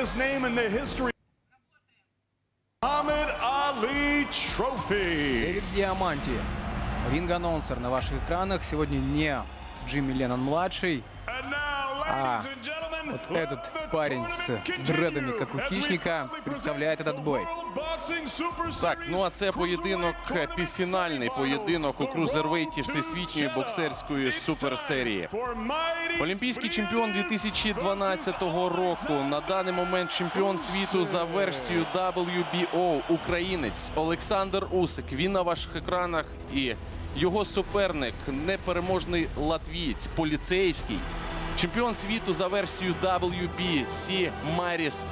greatest name in the history. Muhammad Ali Trophy. Эрик Диаманти, ринг-анонсер на ваших экранах. Сегодня не Джимми Леннон-младший, А, вот этот парень с дредами, как у хищника, представляет этот бой. Так, ну а це поєдинок півфінальний поєдинок у крузервейті всесвітньої боксерської суперсерії. Олімпійський чемпіон Breeze 2012 року. На даний момент чемпіон світу за версією WBO українець Олександр Усик. Він на ваших екранах і його суперник непереможний латвієць, поліцейський. Чемпіон світу за версією WBC Маріс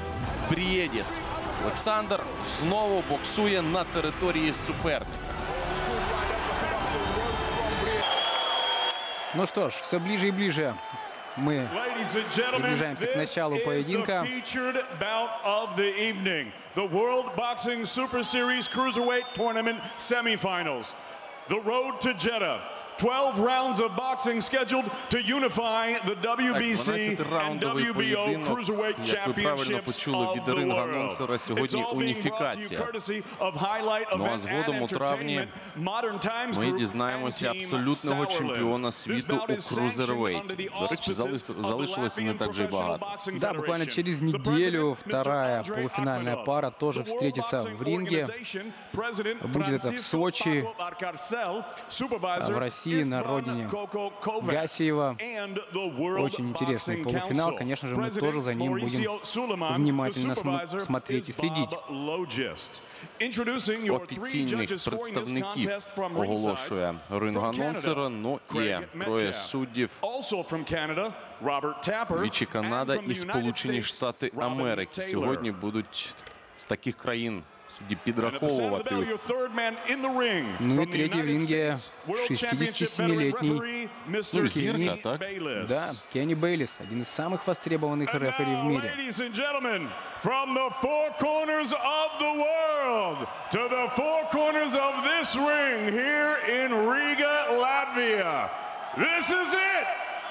Брієдіс. Олександр знову боксує на території суперника. Ну что ж, все ближе и ближе мы Ladies and gentlemen, Приближаемся к this началу is поединка. the featured bout of the evening. The World Boxing Super Series Cruiserweight Tournament semifinals. The road to Jeddah. 12 rounds of boxing scheduled to unify the Так, WBC and 12-раундовий WBO Cruiserweight як ви правильно Championships почули of від the ринг-анонсера, world. сьогодні It's all being brought to you уніфікація. courtesy of Highlight Ну, а Event згодом and у травні Entertainment, Modern Times Ми дізнаємося абсолютного чемпіона This світу у крузервейті. До речі, залишилося не так же й Professional багато. Boxing Да, буквально через The неделю вторая полуфинальная пара тоже встретится в ринге. Будет это в Сочи, в России, на Istvan родине Гасиева. Очень интересный полуфинал. Конечно же, мы тоже за ним будем внимательно см- смотреть и следить. Офіційних представників оголошує ринг-анонсера. Ну і троє суддів. Двічі Канада і Сполучені Штати Америки сьогодні будуть з таких країн судді And at the center of the bell, підраховувати. your third man in the ring. Ну и From the третий в United ринге States, World Championship 67-летний veteran referee, Ну, Mr. зірка, Kenny так? Bayless. Да, Кенни Бейлис, один из самых востребованных And рефери в now, мире. ladies and gentlemen, from the four corners of the world to the four corners of this ring here in Riga, Latvia. This is it.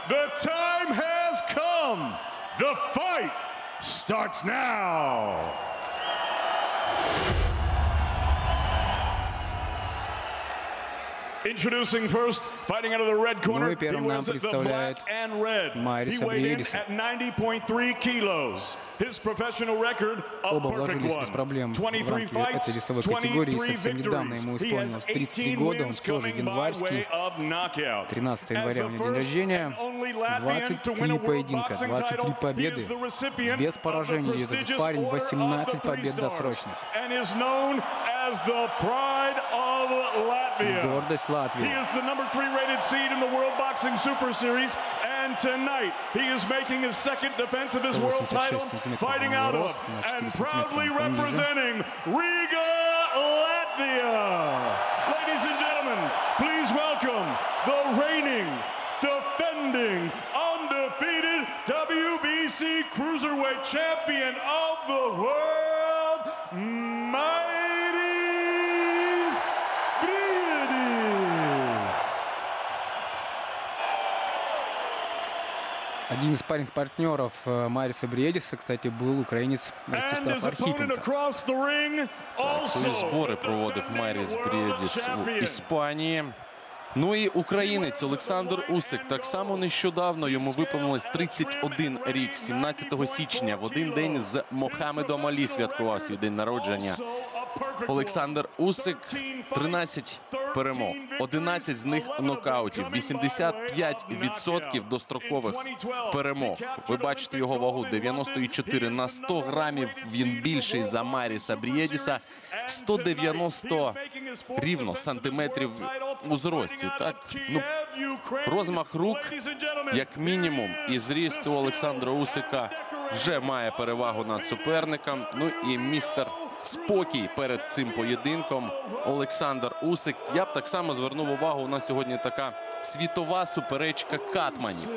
The time has come. The fight starts now. Ну и первым нам представляет Майрис Абриелиса. Оба вложились без проблем в рамки этой весовой категории. И совсем недавно ему исполнилось 33 года, он тоже январский. 13 января у него день рождения. 23 поединка, 23 победы. Без поражений этот парень, 18 побед досрочных. Гордость against Latvia. He is the number three rated seed in the World Boxing Super Series, and tonight he is making his second defense of his world title, fighting out of and proudly representing Riga, Latvia. Ladies and gentlemen, please welcome the reigning, defending, undefeated WBC Cruiserweight Champion of the World. Один из парень партнеров э, Мариса Бриедиса, кстати, был украинец Ростислав Архипенко. Так, свої збори проводив Маріс Брєдіс у. Іспанії. Ну і українець Олександр Усик. Так само нещодавно йому виповнилось 31 рік. 17 січня в один день з Мохамедом Алі святкував свій день народження. Олександр. Усик 13 перемог, 11 з них нокаутів, 85% дострокових перемог. Ви бачите його вагу 94 на 100 грамів. Він більший за Маріса Брієдіса, 190 рівно сантиметрів у зрості. Так ну розмах рук, як мінімум, і зріст у Олександра Усика вже має перевагу над суперником. Ну і містер спокій перед цим поєдинком. Олександр Усик. Я б так само звернув увагу. У нас сьогодні така світова суперечка катманів.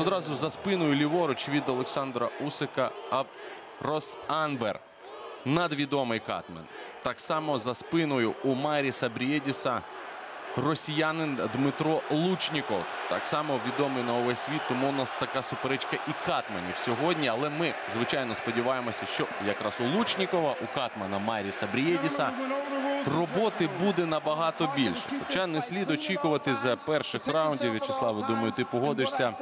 Одразу за спиною ліворуч від Олександра Усика Рос Анбер. Надвідомий катмен. Так само за спиною у Маріса Брієдіса росіянин Дмитро Лучніков. Так само відомий на увесь світ, тому у нас така суперечка і Катманів сьогодні. Але ми, звичайно, сподіваємося, що якраз у Лучнікова, у Катмана Майріса Брієдіса роботи буде набагато більше. Хоча не слід очікувати за перших раундів. В'ячеславе, думаю, ти погодишся,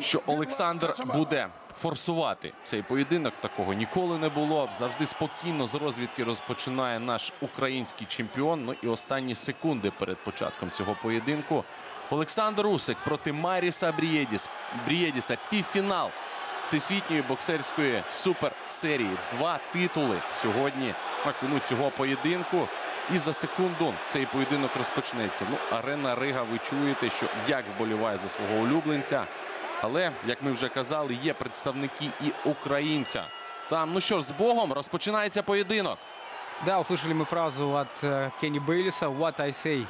що Олександр буде форсувати цей поєдинок. Такого ніколи не було. Завжди спокійно з розвідки розпочинає наш український чемпіон. Ну і останні секунди перед початком цього поєдинку. Олександр Усик проти Маріса Брієдіс. Брієдіса. Півфінал всесвітньої боксерської суперсерії. Два титули сьогодні на кону цього поєдинку. І за секунду цей поєдинок розпочнеться. Ну, арена Рига, ви чуєте, що як вболіває за свого улюбленця. Але, як ми вже казали, є представники і українця. Там, ну що ж, з Богом розпочинається поєдинок. Да, услышали мы фразу от э, Кенни Бейлиса «What I say,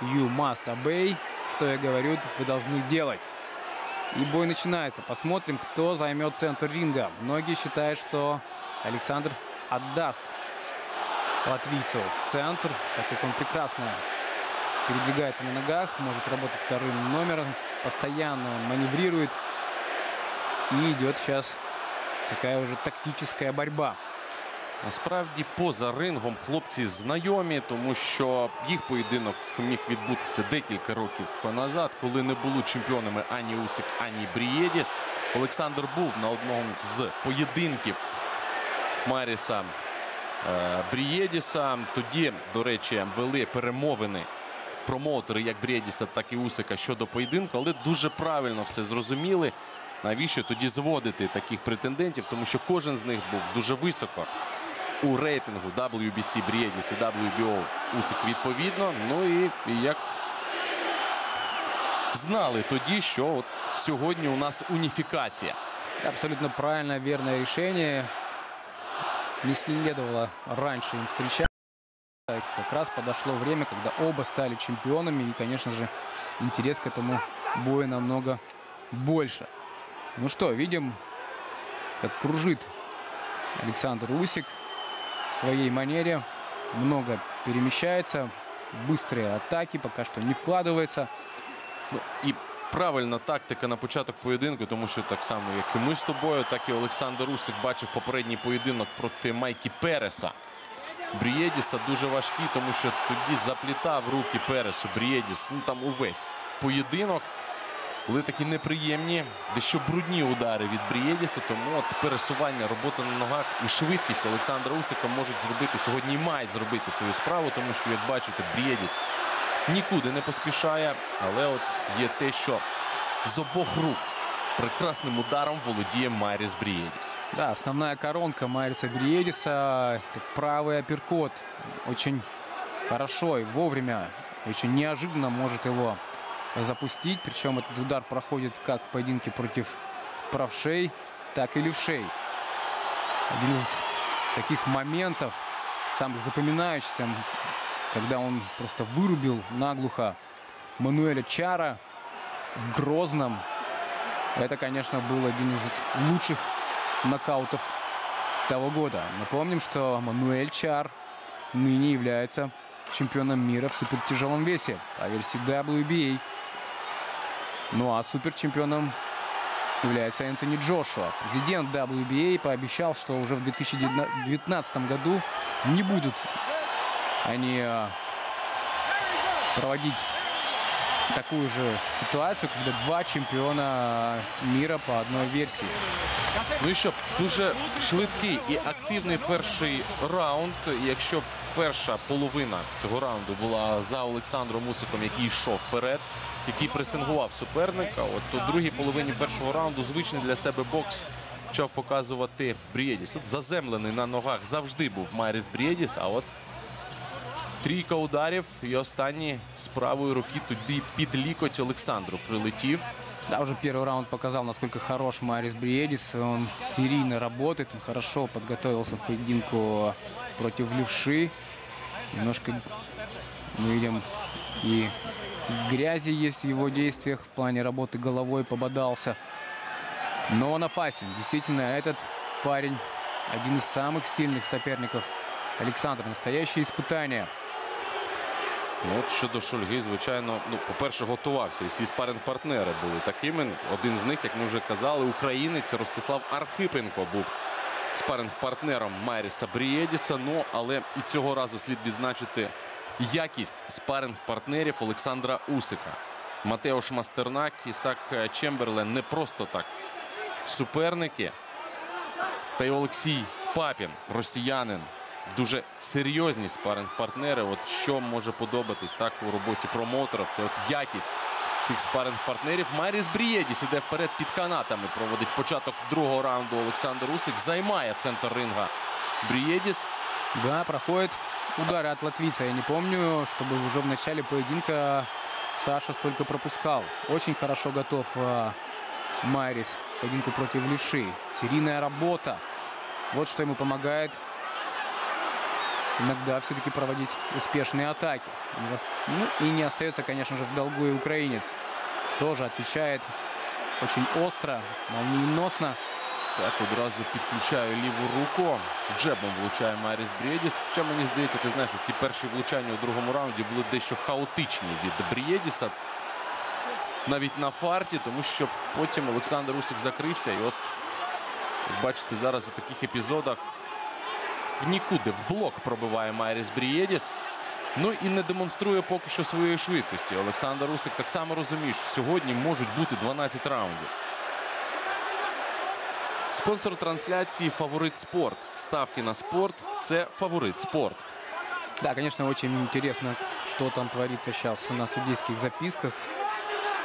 you must obey». Что я говорю, вы должны делать. И бой начинается. Посмотрим, кто займет центр ринга. Многие считают, что Александр отдаст латвийцу центр, так как он прекрасно передвигается на ногах, может работать вторым номером, Постоянно он маневрирует. И идет сейчас такая уже тактическая борьба. Насправді, поза рингом хлопці знайомі, тому що їх поєдинок міг відбутися декілька років назад, коли не було чемпіонами ані Усик, ані Брієдіс. Олександр був на одному з поєдинків Маріса е, Брієдіса. Тоді, до речі, вели перемовини промоутери як Брєдіса, так і Усика щодо поєдинку, але дуже правильно все зрозуміли. Навіщо тоді зводити таких претендентів? Тому що кожен з них був дуже високо у рейтингу WBC Брєдіс і WBO Усик відповідно. Ну і, як знали тоді, що от сьогодні у нас уніфікація. Абсолютно правильное, верное решение. Не следовало раньше им встречаться. Как раз подошло время, когда оба стали чемпионами. И, конечно же, интерес к этому бою намного больше. Ну что, видим, как кружит Александр Усик в своей манере. Много перемещается. Быстрые атаки пока что не вкладывается. Ну, і правильна тактика на початок поєдинку, тому що так само, як і ми з тобою, так і Олександр Усик бачив попередній поєдинок проти Майкі Переса. Брієдіса дуже важкий, тому що тоді заплітав руки Пересу. Брієдіс, ну там увесь поєдинок. Були такі неприємні, дещо брудні удари від Брієдіса. Тому от пересування, робота на ногах і швидкість Олександра Усика можуть зробити сьогодні і мають зробити свою справу, тому що, як бачите, Брієдіс нікуди не поспішає. Але от є те, що з обох рук прекрасним ударом володіє Майріс Брієдіс. Да, основная коронка Майриса Бриедиса. Это правый апперкот. Очень хорошо и вовремя, очень неожиданно может его запустить. Причем этот удар проходит как в поединке против правшей, так и левшей. Один из таких моментов, самых запоминающихся, когда он просто вырубил наглухо Мануэля Чара в Грозном. это, конечно, был один из лучших нокаутов того года. Напомним, что Мануэль Чар ныне является чемпионом мира в супертяжелом весе по версии WBA. Ну а суперчемпионом является Энтони Джошуа. Президент WBA пообещал, что уже в 2019 году не будут они а, проводить такую же ситуацию, когда два чемпиона мира по одной версии. Ну і що, дуже швидкий і активний перший раунд. Якщо перша половина цього раунду була за Олександром Усиком, який йшов вперед, який пресингував суперника, от то другій половині першого раунду звичний для себе бокс почав показувати Брієдіс. Тут заземлений на ногах завжди був Майріс Брієдіс, а от трійка ударів і останні з правої руки туди під лікоть Олександру прилетів. Да, уже первый раунд показал, насколько хорош Марис Бриедис. Он серийно работает, он хорошо подготовился в поединку против Левши. Немножко мы видим и грязи есть в его действиях. В плане работы головой пободался. Но он опасен. Действительно, этот парень один из самых сильных соперников Александра. Настоящее испытание. Ну, от щодо Шульги, звичайно, ну, по-перше, готувався. Всі спаринг-партнери були такими. Один з них, як ми вже казали, українець Ростислав Архипенко був спаринг-партнером Майріса Брієдіса. Ну, але і цього разу слід відзначити якість спаринг-партнерів Олександра Усика. Матеош Мастернак, Ісак Чемберлен не просто так суперники. Та й Олексій Папін, росіянин. Дуже серйозні спаринг-партнери. От що може подобатись так у роботі промоутера, це от якість цих спаринг-партнерів. Маріс Брієдіс іде вперед під канатами. Проводить початок другого раунду. Олександр Усик займає центр ринга. Брієдіс. Да, проходит удары от латвийца. Я не помню, чтобы уже в начале поединка Саша столько пропускал. Очень хорошо готов а, Майрис к поединку против Левши. Серийная работа. Вот что ему помогает иногда все-таки проводить успешные атаки. Ну и не остается, конечно же, в долгу и украинец. Тоже отвечает очень остро, молниеносно. Так, одразу підключає ліву руку. Джебом влучає Маріс Брієдіс. Хоча мені здається, ти знаєш, ці перші влучання у другому раунді були дещо хаотичні від Брієдіса. Навіть на фарті, тому що потім Олександр Усик закрився. І от, бачите, зараз у таких епізодах в нікуди в блок пробиває Майріс Брієдіс. Ну і не демонструє поки що своєї швидкості. Олександр Усик так само розуміє, що сьогодні можуть бути 12 раундів. Спонсор трансляції Фаворит Спорт. Ставки на спорт це фаворит спорт. Да, конечно, очень интересно, что там творится сейчас на судейских записках.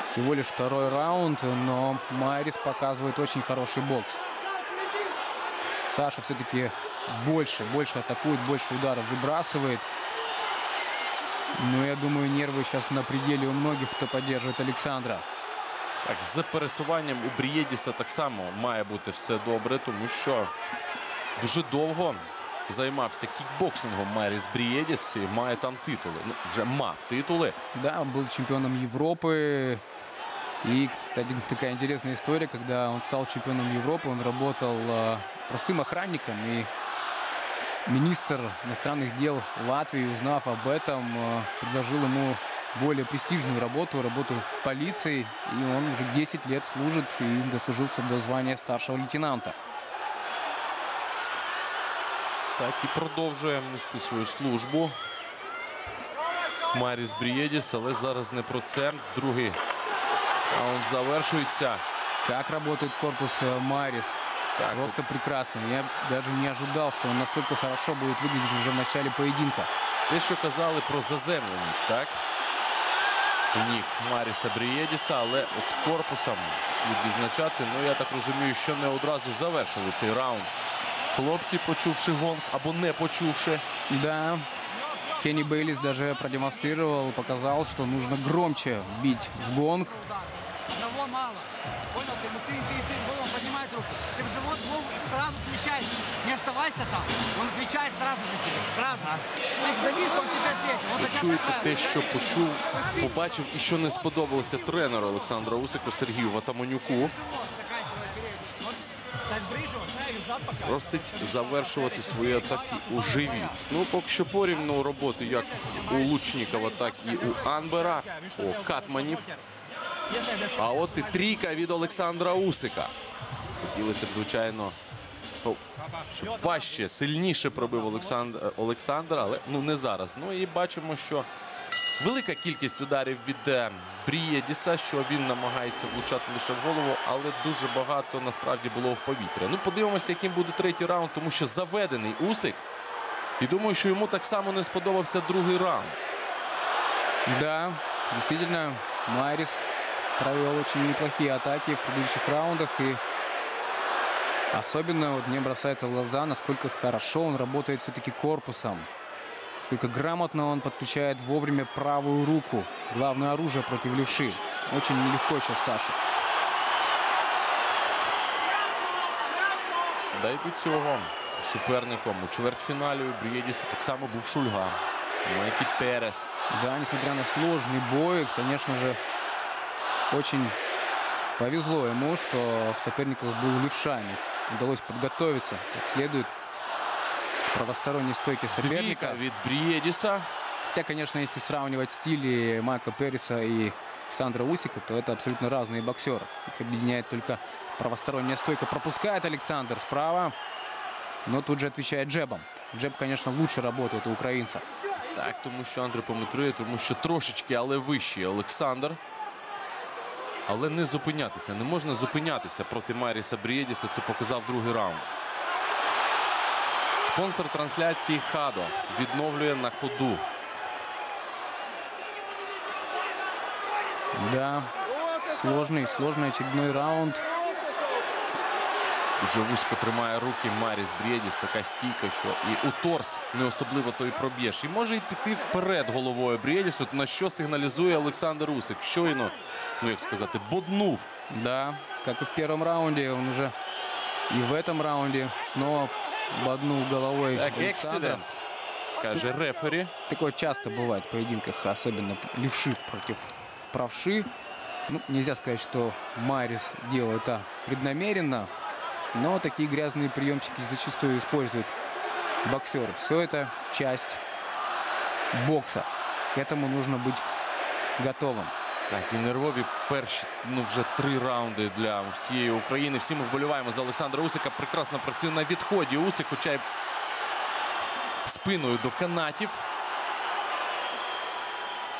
Всего лишь второй раунд, но Майрис показывает очень хороший бокс. Саша все-таки больше, больше атакует, больше ударов выбрасывает. Но я думаю, нервы сейчас на пределе у многих, кто поддерживает Александра. Так, з пересуванням у Брієдіса так само має бути все добре, тому що дуже довго займався кікбоксингом Маріс Брієдіс і має там титули. Ну, вже мав титули. Да, он был чемпионом Европы. И, кстати, такая интересная история, когда он стал чемпионом Европы, он работал э, простым охранником, и министр иностранных дел Латвии, узнав об этом, э, предложил ему более престижную работу, работу в полиции, и он уже 10 лет служит и дослужился до звания старшего лейтенанта. Так і продовжує нести свою службу. Маріс Брієдіс, але зараз не про це. Другий раунд завершується. Как работает корпус э, Марис? Так, Просто прекрасно. Я даже не ожидал, что он настолько хорошо будет выглядеть уже в начале поединка. Те, що казали про заземленість, так? Ніг Маріса Брієдіса, але от корпусом слід відзначати. Ну, я так розумію, що не одразу завершили цей раунд. Хлопці, почувши гонг або не почувши. Да, Кенни Бейлис даже продемонстрировал, показал, что нужно громче бить в гонг. Одного мало. Понял? Ты, ты, ты, ты, Вова, поднимай руку. сразу. Не оставайся там. Он отвечает сразу же тебе. Сразу. Ты завис, он тебе ответит. Он Чуєте те, що почув, побачив і що не сподобалося тренеру Олександра Усику Сергію Ватаманюку. Просить завершувати свої атаки у живіт. Ну, поки що порівну роботи як у Лучнікова, так і у Анбера, у Катманів. А от і трійка від Олександра Усика. Хотілося б, звичайно, ну, важче, сильніше пробив Олександр, Олександр, але ну не зараз. Ну і бачимо, що велика кількість ударів від е, Брієдіса, що він намагається влучати лише в голову, але дуже багато насправді було в повітря. Ну, подивимося, яким буде третій раунд, тому що заведений Усик. І думаю, що йому так само не сподобався другий раунд. Да, действительно, Майрис провел очень неплохие атаки в предыдущих раундах. И особенно вот мне бросается в глаза, насколько хорошо он работает все-таки корпусом. Насколько грамотно он подключает вовремя правую руку. Главное оружие против левши. Очень нелегко сейчас Саша. Да й до цього суперником у чвертьфіналі у Брієдіса так само був Шульга. Майкі Перес. Да, несмотря на сложный бой, конечно же, очень повезло ему, что в соперниках был левшами. Удалось подготовиться как следует к правосторонней стойке соперника. Двійка від Брієдіса. Хотя, конечно, если сравнивать стили Майкла Перриса и Сандра Усика, то это абсолютно разные боксеры. Их объединяет только правосторонняя стойка. Пропускает Александр справа, но тут же отвечает джебом. Джеб, конечно, лучше работает у украинца. Так, тому що антропометрія, тому що трошечки, але вищий Олександр. Але не зупинятися. Не можна зупинятися проти Маріса Брієдіса. Це показав другий раунд. Спонсор трансляції Хадо відновлює на ходу. Да, сложный, сложный очередной раунд. Уже вузько тримає руки Маріс Брєдіс. Така стійка, що і у торс не особливо то й проб'єш. І може й піти вперед головою Брєдісу, на що сигналізує Олександр Усик. Щойно, ну як сказати, боднув. Да, как и в первом раунде, он уже и в этом раунде снова боднул головой Так, Александра. ексидент, каже рефері. Такое часто бывает в поединках, особенно левши против правши. Ну, нельзя сказать, что Марис делал это преднамеренно, но такие грязные приемчики зачастую используют боксеры. Все это часть бокса. К этому нужно быть готовым. Так, і нервові перші ну вже три раунди для всієї України. Всі ми вболіваємо за Олександра Усика. Прекрасно працює на відході. Усик, хоча й спиною до канатів.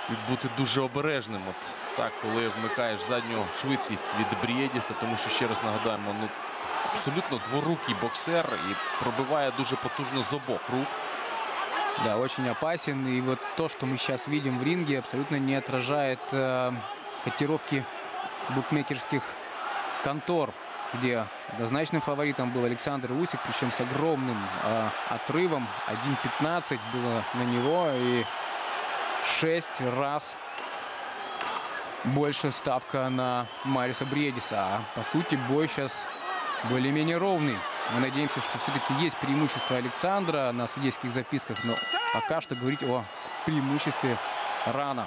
Слід бути дуже обережним. От так, коли вмикаєш задню швидкість від Брієдіса, тому що ще раз нагадаємо, ну абсолютно дворукий боксер і пробиває дуже потужно з обох рук. Да, очень опасен. И вот то, что мы сейчас видим в ринге, абсолютно не отражает э, котировки букмекерских контор, где однозначным фаворитом был Александр Усик, причем с огромным э, отрывом. 1.15 было на него и 6 раз больше ставка на Мариса Бредиса. А по сути бой сейчас более-менее ровный. Мы надеемся, что все-таки есть преимущество Александра на судейских записках, но пока что говорить о преимуществе рано.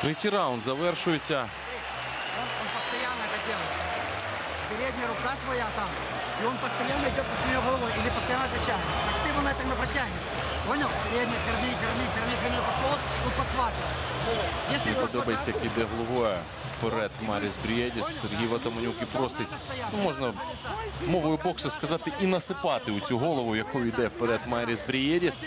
Третій раунд завершується. Он, постоянно это делает. Передняя рука твоя там. И он постоянно идет по нее головой или постоянно отвечает. Так ты его на этом и протянет. Понял? Передняя, корми, корми, корми, корми. Пошел, тут подхватывай. Если Мені подобається, як іде головою вперед Маріс Брієдіс. Сергій Ватаманюк і просить, ну можна мовою боксу сказати, і насипати у цю голову, якою йде вперед Маріс Брієдіс.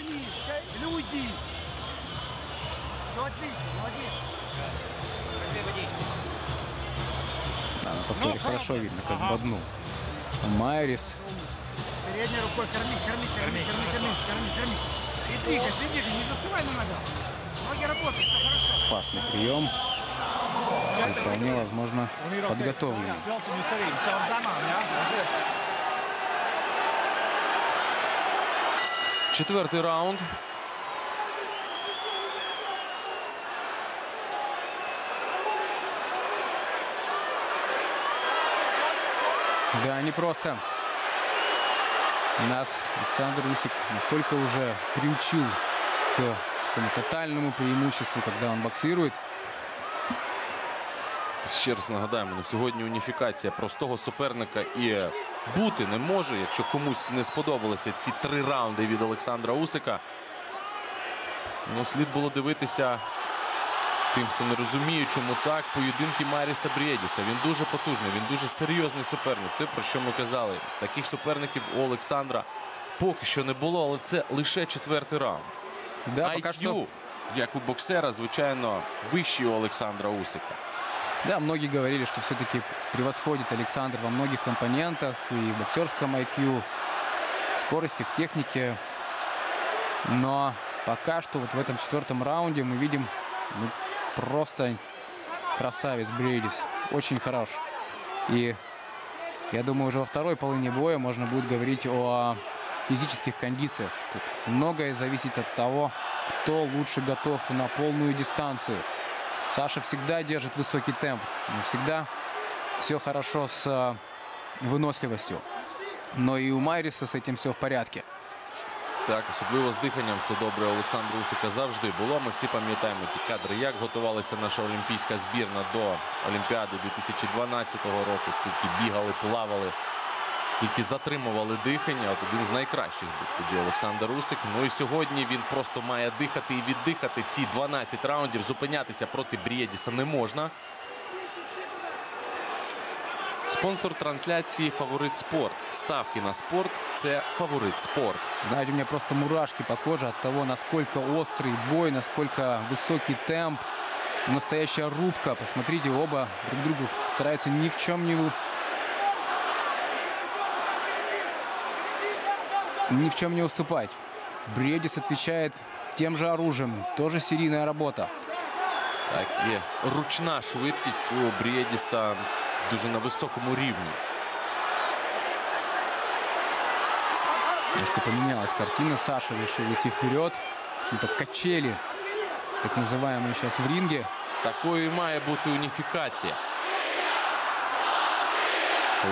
Да, на повторе хорошо видно, как боднул. Майрис. Передней рукой корми, корми, корми, корми, корми, корми, корми. И двигайся, двигайся, не застывай на ногах. Ноги работают, все хорошо. Опасный прием. И вполне возможно подготовленный. Четвертий раунд. Да, непросто. Нас Александр Усик настолько уже приучил к такому тотальному преимуществу, когда он боксирует. Ще раз нагадаємо, ну, сьогодні уніфікація простого суперника і бути не може. Якщо комусь не сподобалися ці три раунди від Олександра Усика, ну, слід було дивитися тим, хто не розуміє, чому так, поєдинки Маріса Брєдіса. Він дуже потужний, він дуже серйозний суперник. Те, про що ми казали. Таких суперників у Олександра поки що не було, але це лише четвертий раунд. Да, пока IQ, что як у боксера, звичайно, вищий у Олександра Усика. Да, многие говорили, что все-таки превосходит Александр во многих компонентах и в боксерском IQ, в скорости, в технике. Но пока что вот в этом четвертом раунде мы видим ну, просто красавец Брейдис. Очень хорош. И я думаю, уже во второй половине боя можно будет говорить о физических кондициях. Тут многое зависит от того, кто лучше готов на полную дистанцию. Саша всегда держит высокий темп. Всегда все хорошо с э, выносливостью. Но и у Майриса с этим все в порядке. Так, особливо з диханням все добре. у Олександра Усика завжди було. Ми всі пам'ятаємо ті кадри, як готувалася наша олімпійська збірна до Олімпіади 2012 року. Скільки бігали, плавали, тільки затримували дихання. От один з найкращих був тоді Олександр Усик. Ну і сьогодні він просто має дихати і віддихати ці 12 раундів. Зупинятися проти Брієдіса не можна. Спонсор трансляції Фаворит Спорт. Ставки на спорт це Фаворит Спорт. Знаете, у меня просто мурашки по коже от того, насколько острый бой, насколько высокий темп. Настоящая рубка. Посмотрите, оба друг другу стараются ни в чем не вы... Ни в чем не уступать. Бредис отвечает тем же оружием. Тоже серийная работа. Так, є ручна швидкість у Брієдіса дуже на високому рівні. Немножко поменялась картина. Саша решил идти вперед. В общем-то, качели, так называемые сейчас в ринге. Такою і має бути уніфікація.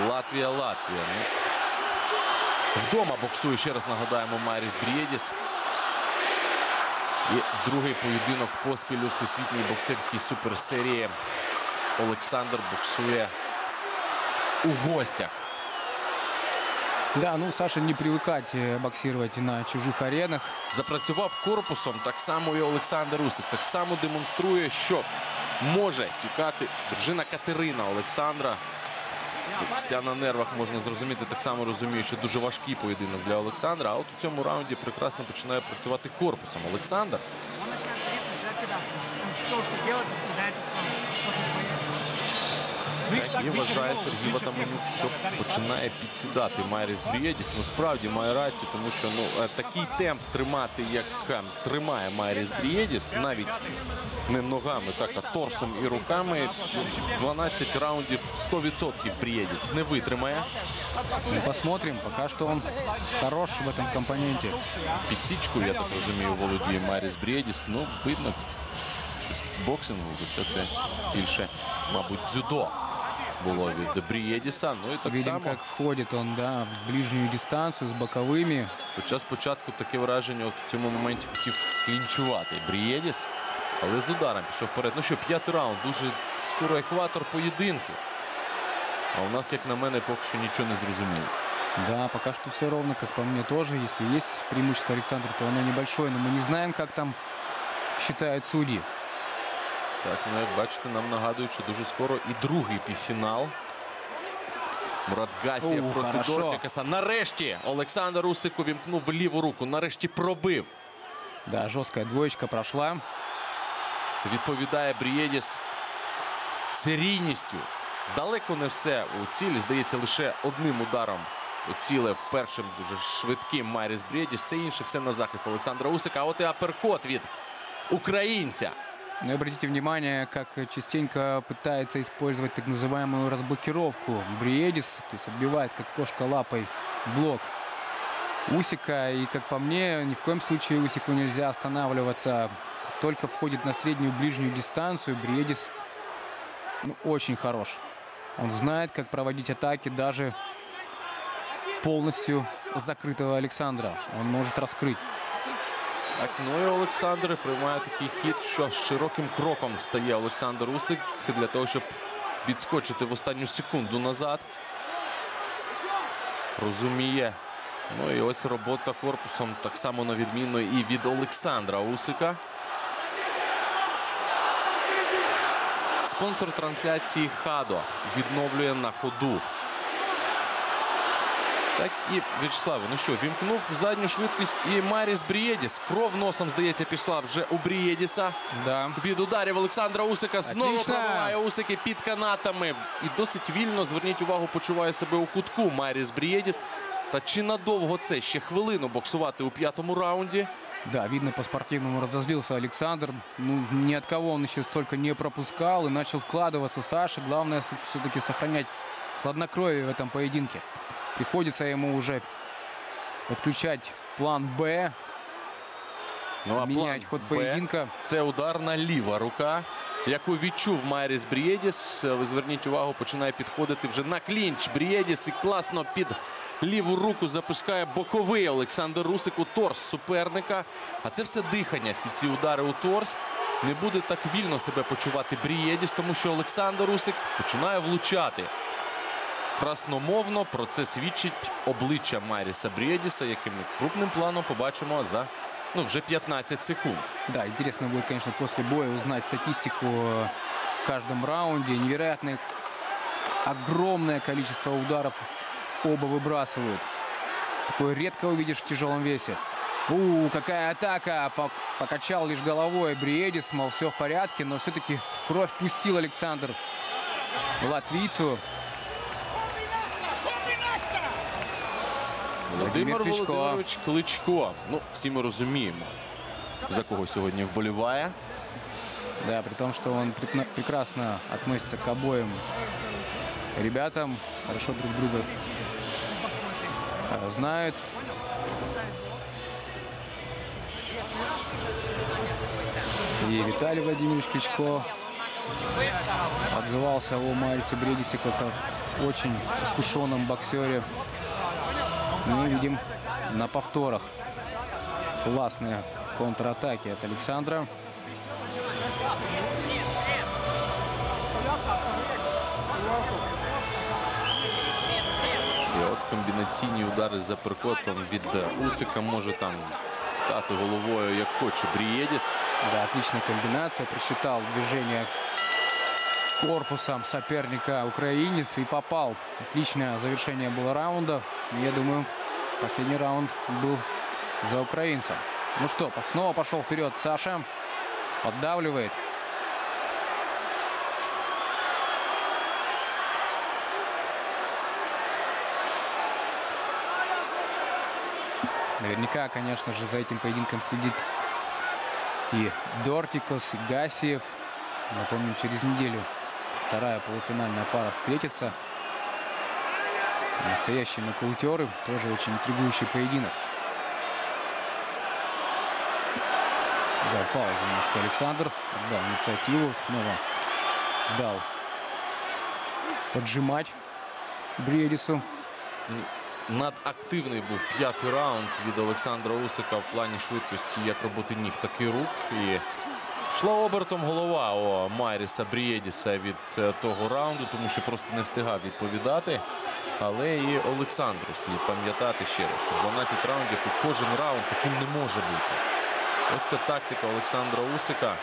Латвія, Латвія. Ну, Вдома боксує, ще раз нагадаємо, Маріс Брієдіс. І другий поєдинок поспіль у всесвітній боксерській суперсерії. Олександр боксує у гостях. Да, ну Саша не привыкать э, боксировать на чужих аренах. Запрацював корпусом так само і Олександр Усик. Так само демонструє, що може тікати дружина Катерина Олександра. Вся на нервах можна зрозуміти. Так само розуміє, що дуже важкий поєдинок для Олександра. А от у цьому раунді прекрасно починає працювати корпусом. Олександр Он начинает садиться, начинает кидаться. Все, что делает, і вважає Сергій Ватаманюк, що починає підсідати Майріс Брієдіс. Ну справді має рацію, тому що ну е, такий темп тримати, як е, тримає Майріс Брієдіс, навіть не ногами, так а торсом і руками. 12 раундів 100% Брієдіс не витримає. Ну, посмотрим. Пока что он хорош в этом компоненте. Підсічкою, я так розумію, володіє Майріс Брієдіс. Ну, видно, що з кікбоксингу, хоча це більше, мабуть, дзюдо було від Брієдіса. Ну і так Видим, само. как входит он да, в ближнюю дистанцию с боковыми. Хоча спочатку таке враження от в цьому моменті хотів клінчувати Брієдіс, але з ударом пішов вперед. Ну що, п'ятий раунд, дуже скоро екватор поєдинку. А у нас, як на мене, поки що нічого не зрозуміло. Да, пока что все ровно, как по мне тоже. Если есть преимущество Александра, то оно небольшое. Но мы не знаем, как там считают судьи. Так, ну як бачите, нам нагадують, що дуже скоро і другий півфінал. Мурат Гасієв Ух, проти хорошо. Дортікаса. Нарешті Олександр Усик увімкнув ліву руку. Нарешті пробив. Да, жесткая двоечка прошла. Відповідає Брієдіс серійністю. Далеко не все у цілі. Здається, лише одним ударом поцілив першим дуже швидким Майріс Брієдіс. Все інше все на захист Олександра Усика. А от і аперкот від українця. Но Ну обратите внимание, как частенько пытается использовать так называемую разблокировку Бриедис, то есть отбивает как кошка лапой блок Усика. И, как по мне, ни в коем случае Усику нельзя останавливаться. Как только входит на среднюю ближнюю дистанцию, Бриедис ну, очень хорош. Он знает, как проводить атаки даже полностью закрытого Александра. Он может раскрыть. Так, ну і Олександр приймає такий хід, що широким кроком стає Олександр Усик для того, щоб відскочити в останню секунду назад. Розуміє. Ну і ось робота корпусом так само на відміну і від Олександра Усика. Спонсор трансляції Хадо відновлює на ходу. Так і В'ячеславе, ну що, вімкнув задню швидкість і Маріс Брієдіс. Кров носом, здається, пішла вже у Брієдіса. Да. Від ударів Олександра Усика знову Отлично. пробиває Усики під канатами. І досить вільно, зверніть увагу, почуває себе у кутку Маріс Брієдіс. Та чи надовго це ще хвилину боксувати у п'ятому раунді? Да, видно, по-спортивному разозлился Александр. Ну, ни от кого он еще столько не пропускал и начал вкладываться Саша. Главное все-таки сохранять хладнокровие в этом поединке. Приходится ему уже подключать план «Б», Ну, а менять план ход «Б» поединка. Це ударна ліва рука, яку відчув Майріс Брієдіс. Ви зверніть увагу, починає підходити вже на клінч Брієдіс і класно під ліву руку запускає боковий Олександр Усик у торс суперника. А це все дихання, всі ці удари у торс. Не буде так вільно себе почувати Брієдіс, тому що Олександр Усик починає влучати. красномовно. Про це свідчить обличчя Маріса Брієдіса, яким ми крупним планом побачимо за ну, вже 15 секунд. Да, интересно будет, конечно, после боя узнать статистику э, в каждом раунде. Невероятное, огромное количество ударов оба выбрасывают. Такое редко увидишь в тяжелом весе. У, какая атака! По- покачал лишь головой Бриедис, мол, все в порядке, но все-таки кровь пустил Александр латвийцу. Володимир Владимир Кличко. Володимирович Кличко. Ну, всі ми розуміємо, за кого сьогодні вболіває. Да, при том, что он препна- прекрасно относится к обоим ребятам, хорошо друг друга э, знают. И Виталий Владимирович Кличко отзывался о Марисе Бредисе как о очень искушенном боксере. Мы видим на повторах классные контратаки от Александра. І от комбінаційні удари за перкотом від е, Усика може там хтати головою, як хоче Брієдіс. Да, отличная комбинация. Просчитал движение корпусом соперника украинец и попал. Отличное завершение было раунда. Я думаю, последний раунд был за украинцем. Ну что, снова пошел вперед Саша. Поддавливает. Наверняка, конечно же, за этим поединком следит и Дортикос, и Гасиев. Напомню, через неделю вторая полуфинальная пара встретится. Настоящие нокаутеры. Тоже очень интригующий поединок. Взял паузу немножко Александр. Отдал инициативу. Снова дал поджимать Бредису. Надактивний був п'ятий раунд від Олександра Усика в плані швидкості як роботи ніг, так і рук. І йшла обертом голова у Майріса Брієдіса від е, того раунду, тому що просто не встигав відповідати. Але і Олександру слід пам'ятати ще раз, що 12 раундів і кожен раунд таким не може бути. Ось це тактика Олександра Усика.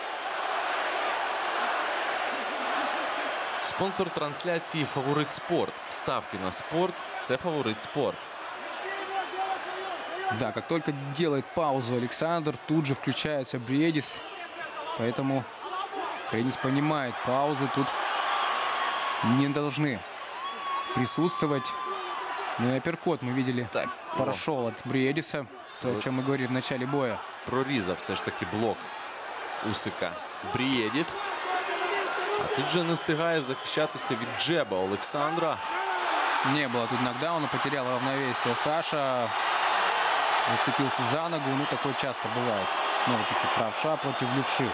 Спонсор трансляції Фаворит Спорт. Ставки на спорт це фаворит спорт. Да, как только делает паузу Александр, тут же включается Бриедис. Поэтому Бредис понимает, паузы тут не должны присутствовать. Ну и апперкот мы видели, Так, прошел от Бредиса. То, о чем мы говорили в начале боя. прорізав все ж таки блок Усика Брієдіс. А тут же не встигає захищатися від джеба Олександра. Не было тут нокдауна, потерял равновесие Саша. Зацепился за ногу. Ну, такое часто бывает. Снова-таки правша против левши.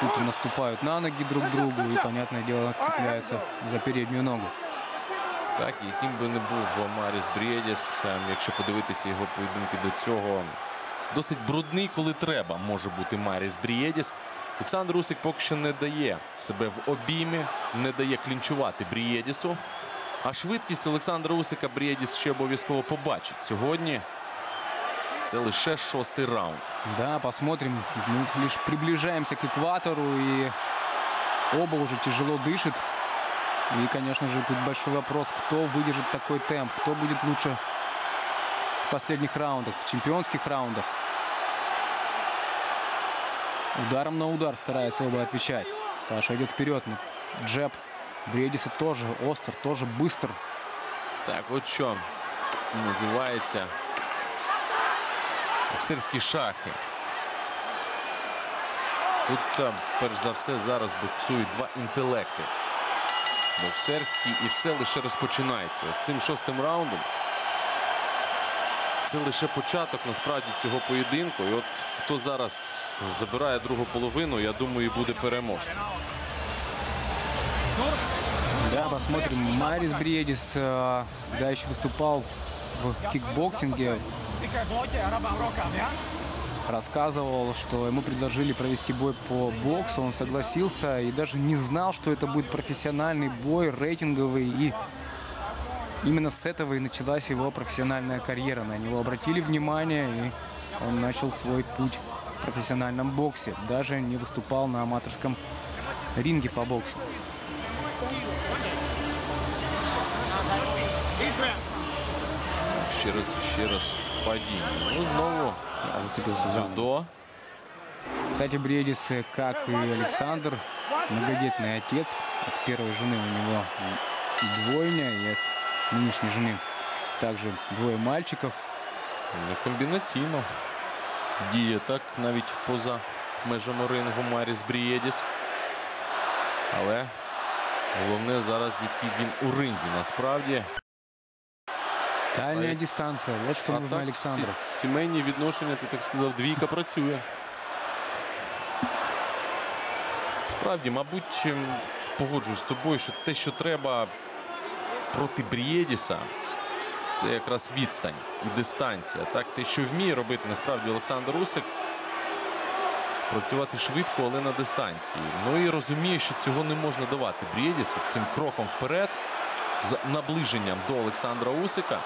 Тут наступают на ноги друг другу и, понятное дело, цепляются за переднюю ногу. Так, яким би не був Маріс Брієдіс, ем, якщо подивитися його поєдинки до цього, досить брудний, коли треба, може бути Маріс Брієдіс. Олександр Усик поки що не дає себе в обіймі, не дає клінчувати Брієдісу. А швидкість Олександра Усика Брієдіс ще обов'язково побачить сьогодні. Це лише шостий раунд. Да, посмотрим. Мы лишь приближаемся к экватору, и оба уже тяжело дышит. И, конечно же, тут большой вопрос, кто выдержит такой темп, кто будет лучше в последних раундах, в чемпионских раундах. Ударом на удар стараются оба отвечать. Саша идет вперед. но Джеб Бредиса тоже остр, тоже быстр. Так, от що називається боксерські шахи. Тут, перш за все, зараз боксують два інтелекти. Боксерський і все лише розпочинається. З цим шостим раундом. Це лише початок насправді цього поєдинку. І от хто зараз забирає другу половину, я думаю, буде переможцем. Да, посмотрим. Марис Бредис, э, да, еще выступал в кикбоксинге. Рассказывал, что ему предложили провести бой по боксу. Он согласился и даже не знал, что это будет профессиональный бой, рейтинговый. И именно с этого и началась его профессиональная карьера. На него обратили внимание, и он начал свой путь в профессиональном боксе. Даже не выступал на аматорском ринге по боксу. Ще раз, ще раз падіння. Ну, знову Да, зацепился за ногу. дзюдо. Кстати, Бредис, э, как и Александр, многодетный отец. От первой жены у него двойня, и от нынешней жены также двое мальчиков. Не комбінаційно діє так навіть поза межами рингу Маріс Брієдіс. Але головне зараз, який він у ринзі насправді. Дальняя Ай. дистанция. Вот что А нужно так, Сімейні відношення, ти так сказав, двійка працює. Справді, мабуть, ем, погоджуюсь з тобою, що те, що треба проти Брієдіса, це якраз відстань і дистанція. Так, те, що вміє робити насправді Олександр Усик, працювати швидко, але на дистанції. Ну і розуміє, що цього не можна давати Брієдісу цим кроком вперед, з наближенням до Олександра Усика.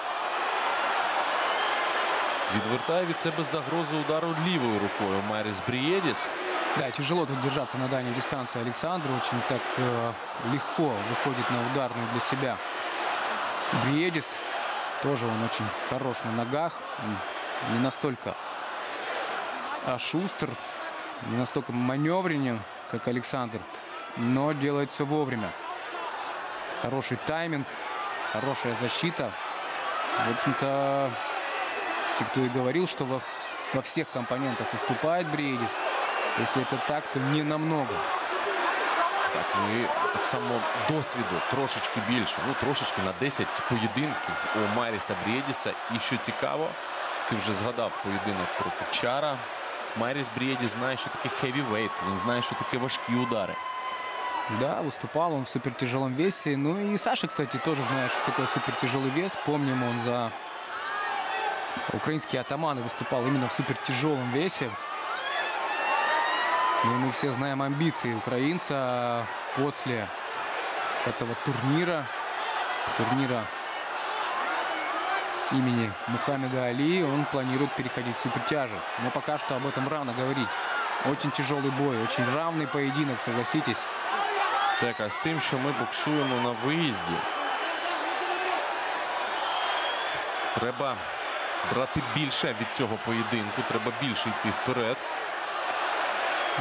Відвертає від себе загрозу удару лівою рукою Маріс Брієдіс. Да, тяжело тут держаться на дальней дистанции Александру. Очень так э, легко выходит на ударную для себя. Бриедис тоже он очень хорош на ногах. Он не настолько а шустр, не настолько маневренен, как Александр, но делает все вовремя. Хороший тайминг, хорошая защита. В общем-то, если кто и говорил, что во, во всех компонентах уступает Бриедис, если это так, то не намного. Так, ну і так само досвіду трошечки більше. Ну, трошечки на 10 поєдинків у Маріса Брієдіса. І що цікаво, ти вже згадав поєдинок проти Чара. Маріс Брієдіс знає, що таке хевівейт, він знає, що таке важкі удари. Да, выступал он в супертяжелом весе. Ну и Саша, кстати, тоже знает, что такое супертяжелый вес. Помним, он за украинские атаманы выступал именно в супертяжелом весе. Ну и мы все знаем амбиции украинца после этого турнира, турнира имени Мухаммеда Али. Он планирует переходить в супертяжи. Но пока что об этом рано говорить. Очень тяжелый бой, очень равный поединок, согласитесь. Так, а з тим, що ми боксуємо на виїзді, треба брати більше від цього поєдинку, треба більше йти вперед.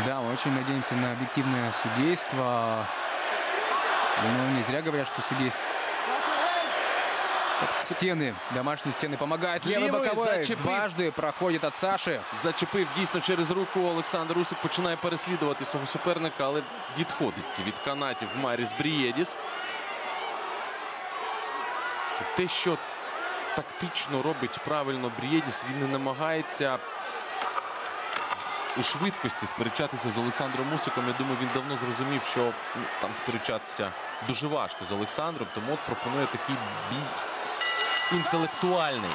Да, мы очень надеемся на объективное судейство. Ну, не зря говорят, что судей... Так, Стены, домашние стены помогают. С Левый левой боковой зачепив. дважды проходит от Саши. Зачепив дійсно через руку. Олександр Усик починає переслідувати свого суперника, але відходить від канатів Маріс Брієдіс. Те, що тактично робить правильно Брієдіс, він не намагається у швидкості сперечатися з Олександром Усиком. Я думаю, він давно зрозумів, що ну, там сперечатися дуже важко з Олександром, тому от пропонує такий бій інтелектуальний.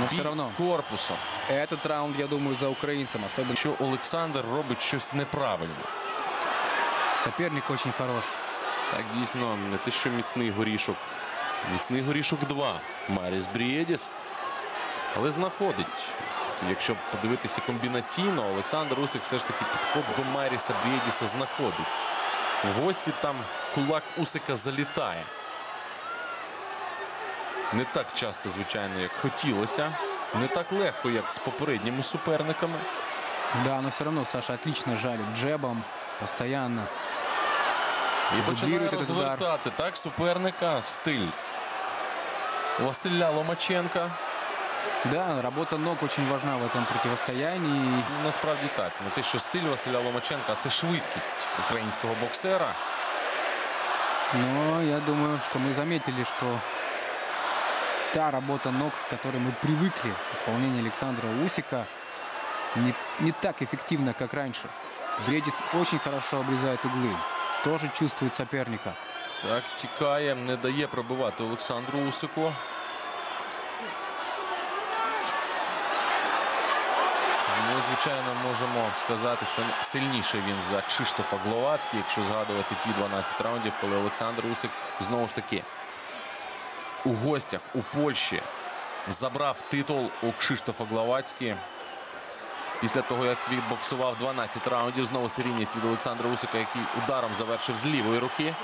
Но все равно, корпусом. этот раунд, я думаю, за украинцем. Особенно Що Олександр робить щось неправильно. соперник очень хорош. Так, дійсно, не те, що міцний горішок. Міцний горішок 2. Маріс Брієдіс. Але знаходить. Якщо подивитися комбінаційно, Олександр Усик все ж таки підход до Маріса Брієдіса знаходить. В гості там кулак Усика залітає. Не так часто, звичайно, як хотілося. Не так легко, як з попередніми суперниками. Да, но все равно Саша отлично жалит джебом. Постоянно. І починає розвертати так суперника стиль Василя Ломаченка. Да, работа ног очень важна в этом противостоянии. Ну, Насправді так. Не те, що стиль Василя Ломаченка, а це швидкість українського боксера. Но я думаю, что мы заметили, что та работа ног, к которой мы привыкли, исполнение Александра Усика, не, не так эффективно, как раньше. Бредис очень хорошо обрезает углы. Тоже чувствует соперника. Так, тікає, не дає пробивати Олександру Усику. Ну, звичайно, можемо сказати, що сильніший він за Кшиштофа Гловацький, якщо згадувати ті 12 раундів, коли Олександр Усик знову ж таки у гостях у Польщі забрав титул у Кшиштофа Главацькі. Після того, як відбоксував 12 раундів, знову серійність від Олександра Усика, який ударом завершив з лівої руки.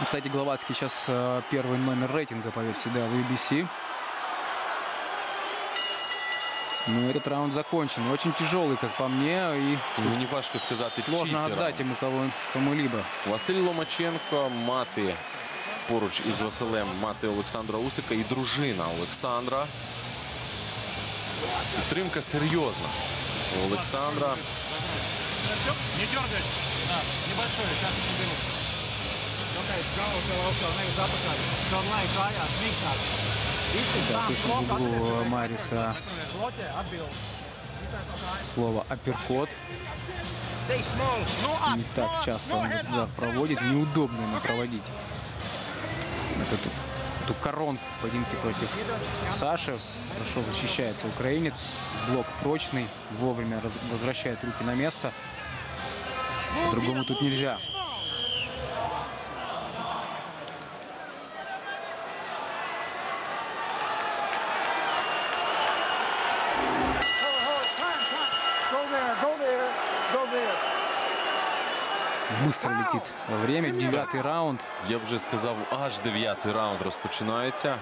Ну, Кстати, Гловацкий сейчас э, первый номер рейтинга по версии WBC. Ну, этот раунд закончен. Очень тяжелый, как по мне, и Мені важко сказати, сложно чий це отдать раунд. ему кого, кому-либо. Василь Ломаченко, мати поруч із Василем, мати Олександра Усика і дружина Олександра. Підтримка серйозна. У Олександра Не дергай. Да, небольшой, сейчас pateicis galvu sev augšā, nevis atpakaļ. Savu laiku kājās mīkstāk. Сейчас очень люблю Мариса слово «апперкот». Не так часто он удар проводит, неудобно ему проводить. Вот эту, коронку в поединке против Саши. Хорошо защищается украинец. Блок прочный, вовремя возвращает руки на место. По-другому тут нельзя. Быстро летит время. Девятый раунд. Я вже сказав, аж дев'ятий раунд розпочинається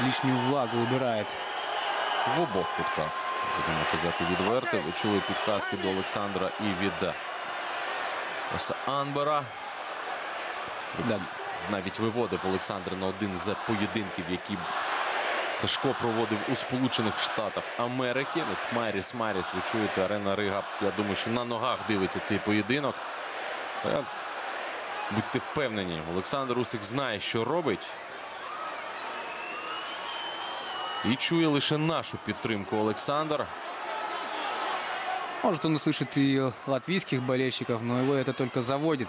Лишнюю влагу убирает. в обох кутках. Будемо казати відверто. Ви чули підказки до Олександра і від Оса Анбера. Да, Навіть виводив Олександр на один з поєдинків, які Сашко проводив у Сполучених Штатах Америки. От Майріс Майріс, ви чуєте, Арена Рига. Я думаю, що на ногах дивиться цей поєдинок. Е, Будьте впевнені, Олександр Усик знає, що робить. І чує лише нашу підтримку Олександр. Может, он услышит и латвийских болельщиков, но его это только заводит.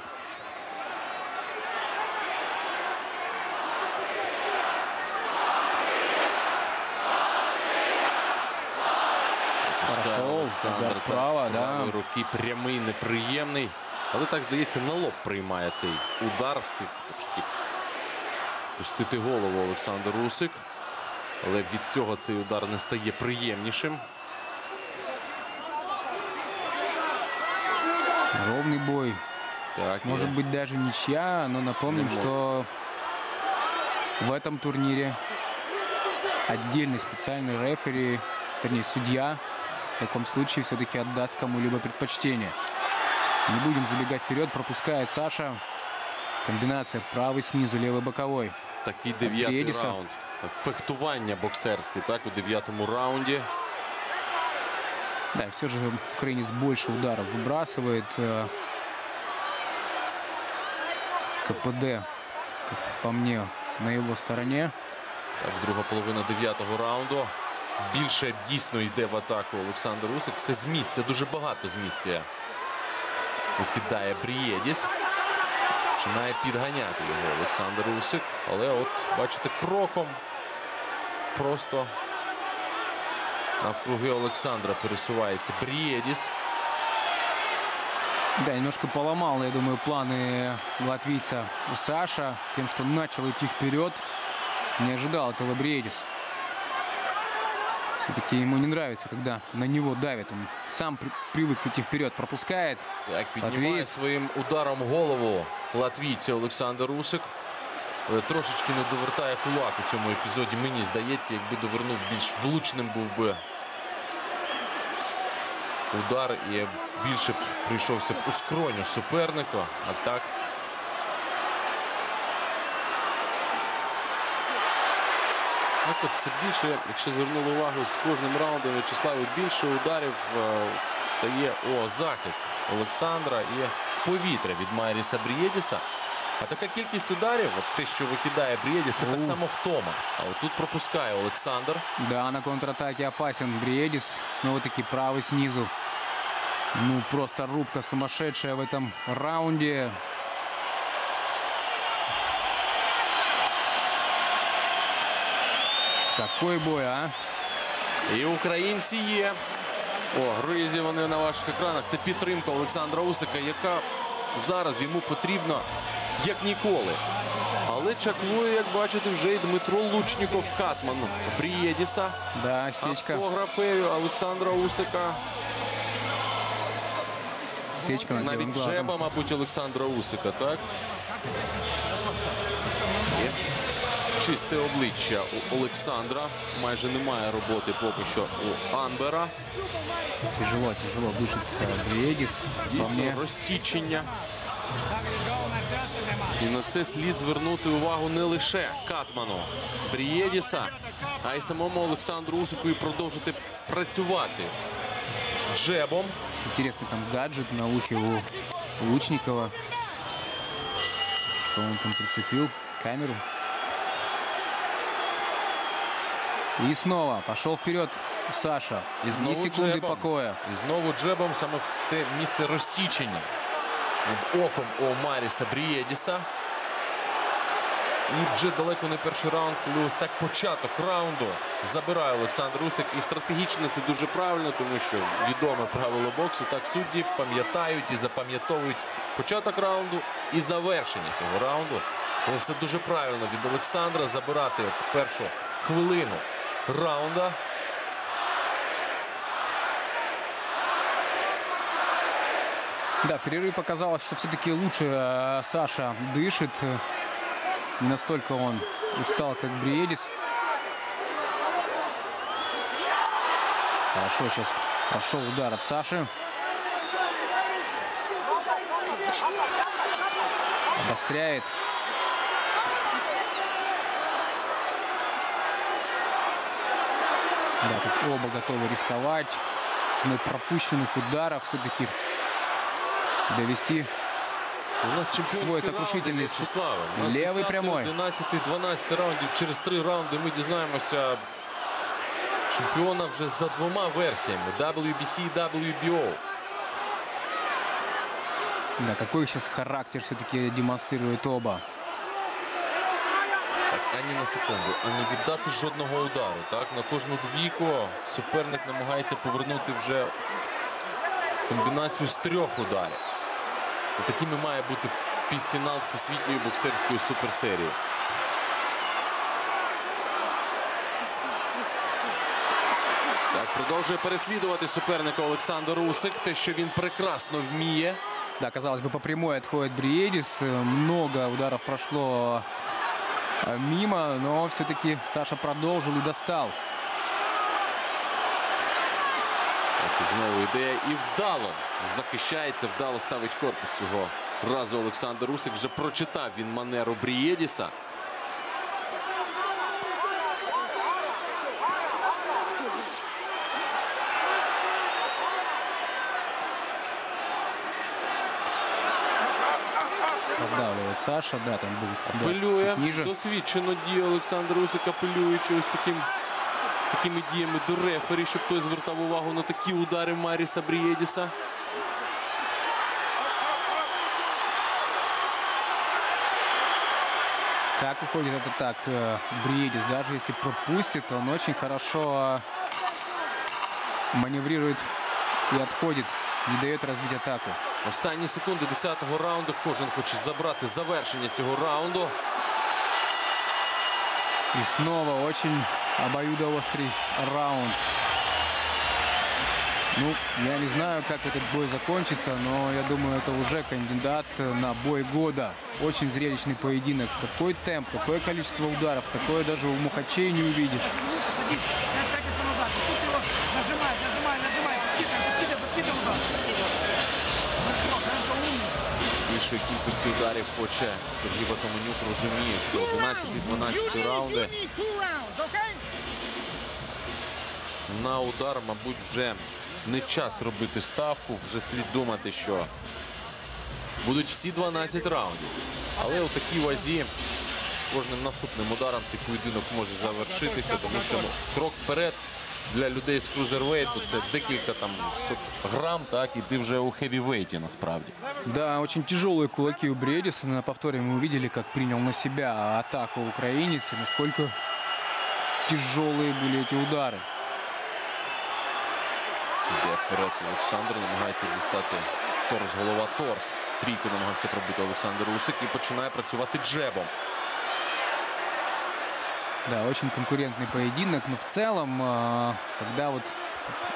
Пускає Хорошо, Олександр удар так, справа, з да. правої руки прямий, неприємний. Але так здається, на лоб приймає цей удар. Встиг трошки пустити голову Олександр Русик. Але від цього цей удар не стає приємнішим. Ровный бой. Так, Может і быть даже ничья, но напомним, Не мог. что в этом турнире отдельный специальный рефери, вернее судья, в таком случае все-таки отдаст кому-либо предпочтение. Не будем забегать вперед, пропускает Саша. Комбинация правый снизу, левый боковой. такий дев'ятий Брєдіса. раунд. Фехтування боксерське, так, у дев'ятому раунді. Да, все же украинец больше ударов выбрасывает. э, КПД, как по мне, на его стороне. Так, друга половина дев'ятого раунду. Більше дійсно йде в атаку Олександр Усик. Все з місця, дуже багато з місця. Викидає Брієдіс. Починає підганяти його Олександр Усик. Але от, бачите, кроком просто навкруги Олександра пересувається Брієдіс. Да, немножко поломал, я думаю, планы латвийца Саша тем, что начал идти вперед. Не ожидал этого Бредис. Все-таки ему не нравится, когда на него давят. Он сам при- привык идти вперед, пропускает. Так, піднімає Латвієць. своїм ударом голову латвійця Олександр Усик. Трошечки не довертає кулак у цьому епізоді. Мені здається, якби довернув більш влучним був би удар і більше прийшовся б у скроню суперника. А так Так от все більше, якщо звернули увагу, з кожним раундом В'ячеславу більше ударів е, стає о захист Олександра і в повітря від Майріса Брієдіса. А така кількість ударів, от те, що викидає Брієдіс, це так само втома. А от тут пропускає Олександр. Да, на контратаке опасен Бредис. Снова-таки правый снизу. Ну, просто рубка сумасшедшая в этом раунде. Какой бой, а? І українці є. О, гризі вони на ваших екранах. Це підтримка Олександра Усика, яка зараз йому потрібна як ніколи. Але чаклує, як бачите, вже і Дмитро Лучніков Катман Брієдіса. Да, сечка. Автографею Олександра Усика. Сечка над левым Навіть глазом. джеба, мабуть, Олександра Усика, так? Є Чисте обличчя у Олександра. Майже немає роботи поки що у Анбера. Тяжело, тяжело дышит э, Бриедис. По Дійсно, мне, розсічення. І на це слід звернути увагу не лише Катману Брієдіса, а й самому Олександру Усику і продовжити працювати джебом. интересный там гаджет на ухе у Лучникова. Что он там прицепил? Камеру. И снова пошел вперед Саша. І Ни знову секунды джебом. покоя. І знову джебом саме в те місце розсічення над оком у Маріса Брієдіса. І вже далеко не перший раунд, ось так початок раунду забирає Олександр Усик. І стратегічно це дуже правильно, тому що відоме правило боксу. Так судді пам'ятають і запам'ятовують початок раунду і завершення цього раунду. Але все дуже правильно від Олександра забирати от першу хвилину раунда. Да, в перерыве показалось, что все-таки лучше э, Саша дышит. Не настолько он устал, как Бриедис. Хорошо, сейчас прошел удар от Саши. Обостряет. Да, тут оба готовы рисковать. Ценой пропущенных ударов все-таки довести У нас чемпіонський Свой сокрушительний раунд, Вячеславе. У нас левий 10, прямой. 11, 12 раундів. Через три раунди ми дізнаємося чемпіона вже за двома версіями WBC і WBO. Да, какой сейчас характер все-таки демонстрирует оба. Так, ані на секунду, ані віддати жодного удару. Так, на кожну двійку суперник намагається повернути вже комбінацію з трьох ударів. І таким і має бути півфінал всесвітньої боксерської суперсерії. Так, продовжує переслідувати суперника Олександр Усик. Те, що він прекрасно вміє. Да, казалось бы, по прямой отходит Бриедис. Э, Много ударов прошло э, мимо, но все-таки Саша продолжил и достал. Так, знову йде і вдало захищається, вдало ставить корпус цього разу Олександр Усик. Вже прочитав він манеру Брієдіса. Саша. Да, там был да, Апелює чуть ниже. досвідчено діє Олександр Усик, апелюючи ось таким, такими діями до рефері, щоб той звертав увагу на такі удари Маріса Брієдіса. Как уходит это так э, Бриедис? Даже если пропустит, он очень хорошо э, маневрирует и отходит. Не дает развить атаку. Останні секунди 10-го раунду. Кожен хоче забрати завершення цього раунду. И снова очень обоюдоострый раунд. Ну, я не знаю, как этот бой закончится, но я думаю, это уже кандидат на бой года. Очень зрелищный поединок. Какой темп, какое количество ударов. Такое даже у Мухачей не увидишь. Більшої кількості ударів хоче Сергій Ватоманюк розуміє, що 11-12 раунди на удар, мабуть, вже не час робити ставку. Вже слід думати, що будуть всі 12 раундів. Але у такій вазі з кожним наступним ударом цей поєдинок може завершитися, тому що крок вперед для людей з крузервейту це декілька там сот грам, так, і ти вже у хевівейті насправді. Да, очень тяжелые кулаки у Бредиса. На повторе мы увидели, как принял на себя атаку украинец. И насколько тяжелые были эти удары. Іде вперед Олександр, намагається дістати торс, голова торс. Трійку намагався пробити Олександр Усик і починає працювати джебом. Да, очень конкурентный поединок, но в целом, э, когда вот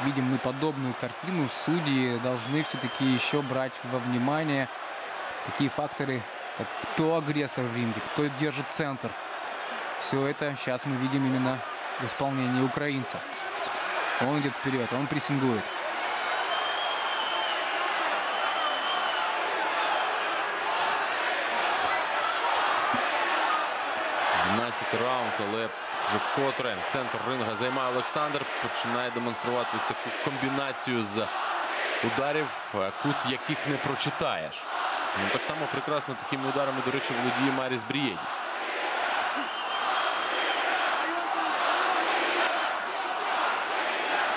видим мы подобную картину, судьи должны все-таки еще брать во внимание такие факторы, как кто агрессор в ринге, кто держит центр. Все это сейчас мы видим именно в исполнении украинца. Он идет вперед, он прессингует. Раунд, але вже вкотре центр ринга займає Олександр. Починає демонструвати ось таку комбінацію з ударів, е, кут яких не прочитаєш. Ну, так само прекрасно такими ударами, до речі, володіє Маріс Брієдіс.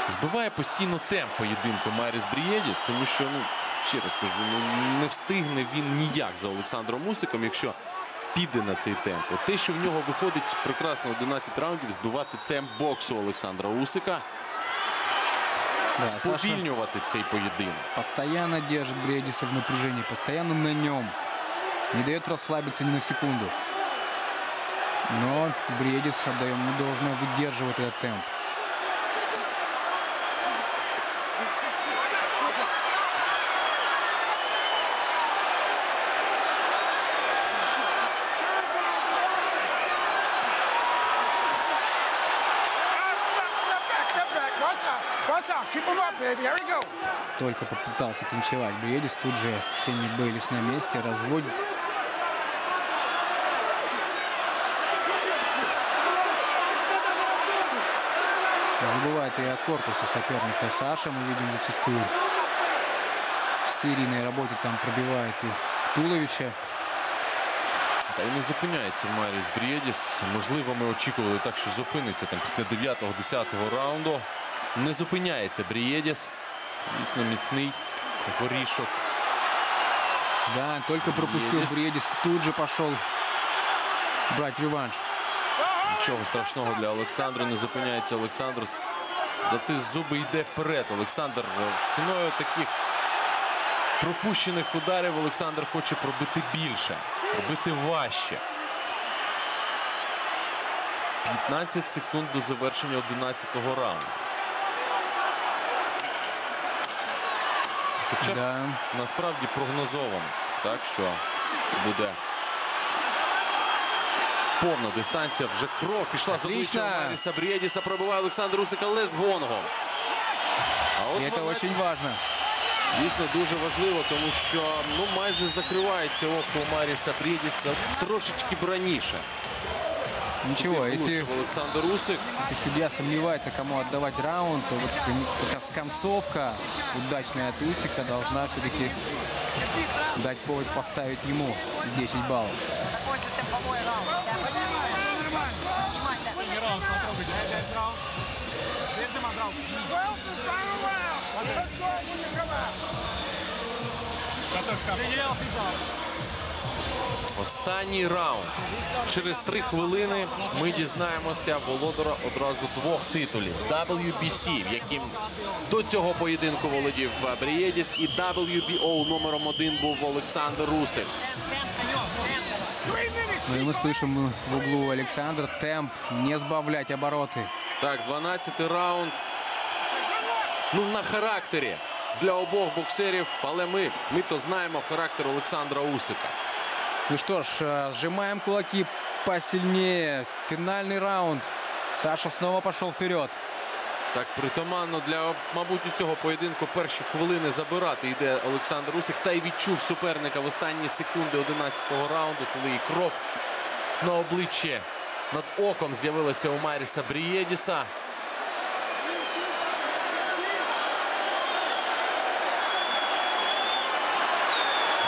Збиває постійно темп поєдинку Маріс Брієдіс, тому що, ну, ще раз кажу, ну, не встигне він ніяк за Олександром Мусиком, якщо піде на цей темп. От те, що в нього виходить прекрасно 11 раундів, збивати темп боксу Олександра Усика, Да, Саша сповільнювати цей поєдинок. постоянно держит Бредиса в напряжении, постоянно на нем. Не дает расслабиться ни на секунду. Но Бредис, отдаем ему должное, выдерживать этот темп. Только попытался клинчевать Бредис, тут же Кенни Бейлис на месте, разводит. Забывает и о корпусе соперника Саша. Мы видим зачастую в серийной работе там пробивает и в туловище. Та й не зупиняється Маріс Брієдіс. Можливо, ми очікували так, що зупиниться там після 9-10 раунду. Не зупиняється Брієдіс. Дійсно міцний горішок. Да, только пропустил Бредис. Бредис, тут же пошел брать реванш. Нічого страшного для Олександра. Не зупиняється Олександр. Зати зуби йде вперед. Олександр е, ціною таких пропущених ударів Олександр хоче пробити більше, пробити важче. 15 секунд до завершення 11-го раунду. Хоча Да, насправді прогнозовано, так що буде повна дистанція. Вже кров пішла з Отлично. обличчя Маріса Брєдіса. Пробиває Олександр Усик, але з гонгом. А от и это 12 очень дійсно дуже важливо, тому що ну майже закривається око Маріса Брєдіса трошечки раніше. Ничего, Влучив если, Олександр Усик. если судья сомневается, кому отдавать раунд, то вот как раз концовка удачная от Усика должна все-таки дать повод поставить ему 10 баллов. Такой же темповой раунд. Я понимаю, все нормально. Понимаете? Последний раунд потрогайте, опять раунд. Следом раунд. Twelve is final round. Let's go when you come out. Готовь капу. Генерал писал. Останній раунд. Через три хвилини ми дізнаємося володара одразу двох титулів WBC, в яким до цього поєдинку володів Брієдіс, і WBO номером один був Олександр Русик. Ну и мы слышим в углу Александра темп, не сбавлять обороты. Так, 12-й раунд. Ну, на характері для обох боксерів, але ми, ми то знаємо характер Олександра Усика. Ну что ж, э, сжимаем кулаки посильнее. Финальный раунд. Саша снова пошел вперед. Так, притаманно для, мабуть, у цього поєдинку перші хвилини забирати йде Олександр Усик. Та й відчув суперника в останні секунди 11-го раунду, коли і кров на обличчі над оком з'явилася у Маріса Брієдіса.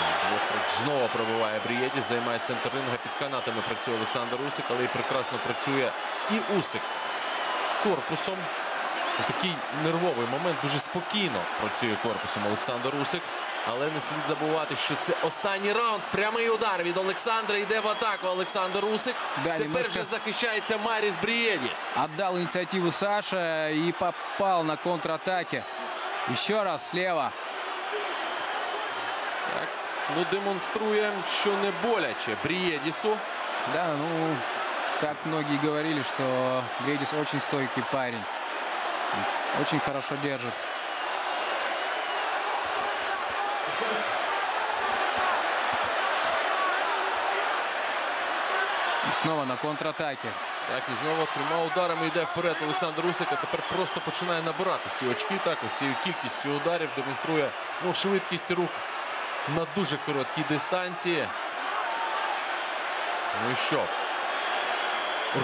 З двох рук Знову пробиває Брієдіс, займає центр ринга. Під канатами працює Олександр Усик, але й прекрасно працює і Усик корпусом. У такий нервовий момент дуже спокійно працює корпусом Олександр Усик. Але не слід забувати, що це останній раунд. Прямий удар від Олександра йде в атаку. Олександр Усик. Да, Тепер немножко- вже захищається Маріс Брієдіс. Отдал инициативу Саша и попал на контратаке. Еще раз слева. Так, ну демонструє, що не боляче Брієдісу. Да, ну, как многие говорили, что Бредис очень стойкий парень. Очень хорошо держит. И снова на контратаке. Так, і знову трьома ударами йде вперед Олександр Усик. А тепер просто починає набирати ці очки. Так, ось цією кількістю ударів демонструє ну, швидкість рук на дуже короткій дистанції. Ну і що?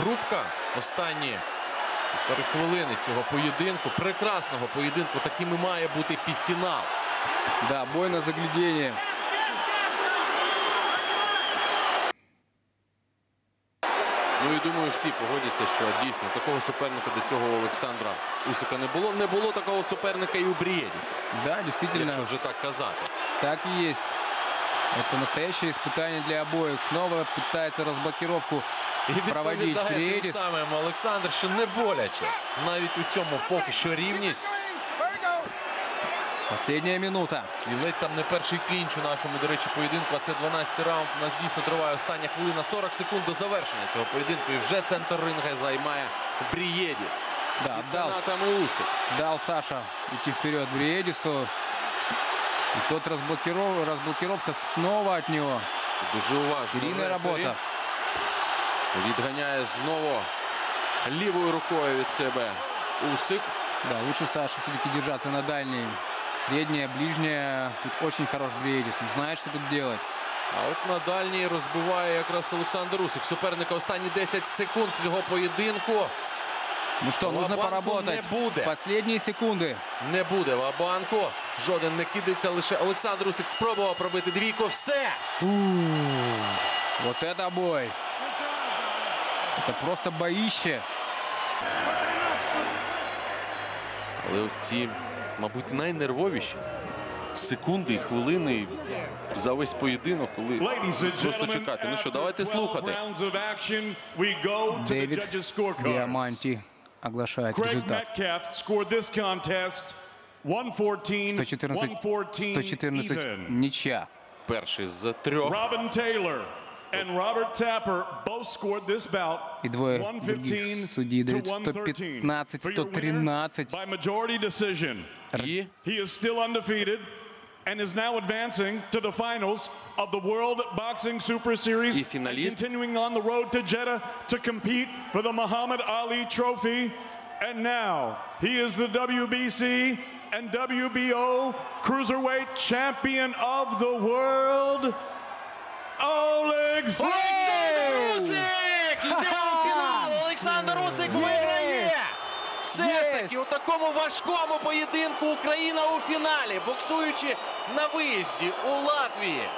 Рубка останні півтори хвилини цього поєдинку. Прекрасного поєдинку. Таким має бути півфінал. Да, бой на заглядение. Ну і думаю, всі погодяться, що дійсно такого суперника до цього у Олександра Усика не було. Не було такого суперника і у Брієдіса, Да, действительно, якщо вже так казати. так и есть. Это настоящее испытание для обоих. Снова пытается разблокировку І проводить відповідає тим Фредис. самим Олександр, що не боляче. Навіть у цьому поки що рівність. Последняя минута. І ледь там не перший клінч у нашому, до речі, поєдинку. А це 12-й раунд. У нас дійсно триває остання хвилина 40 секунд до завершення цього поєдинку. І вже центр ринга займає Брієдіс. Да, отдал, дал Саша идти вперед Бриедису. И тот разблокиров... разблокировка снова от него. Дуже уважно. Серийная работа. Відганяє знову лівою рукою від себе Усик. Да, лучше Саша все-таки держаться на дальней. Средняя, ближняя. Тут очень хорош Бриедис. Он знает, что тут делать. А от на дальній розбиває якраз Олександр Усик. Суперника останні 10 секунд цього поєдинку. Ну что, нужно Лобанку поработать. не буде. Последние секунды. Не буде вабанку. Жоден не кидається. Лише Олександр Усик спробував пробити двійку. Все. Вот это бой. Это просто боище. Але ось ці, мабуть, найнервовіші секунди і хвилини за весь поєдинок, коли просто чекати. Ну що, давайте слухати. Диаманти оглашает Craig результат. Metcalf scored this contest 114, 114, 114 114 even. ничья. Перший з трьох. and Robert Tapper both scored this bout И двое 115 других судей to дают 113. 115, For your winner 113. By majority decision. І He is still undefeated and is now advancing to the finals of the World Boxing Super Series. І фіналіст. and Continuing on the road to Jeddah to compete for the Muhammad Ali Trophy. And now he is the WBC and WBO Cruiserweight Champion of the World, Oleg Олександр Усик! Йде у фінал! Олександр Усик виграє! Все ж таки, у такому важкому поєдинку Україна у фіналі, боксуючи на виїзді у Латвії.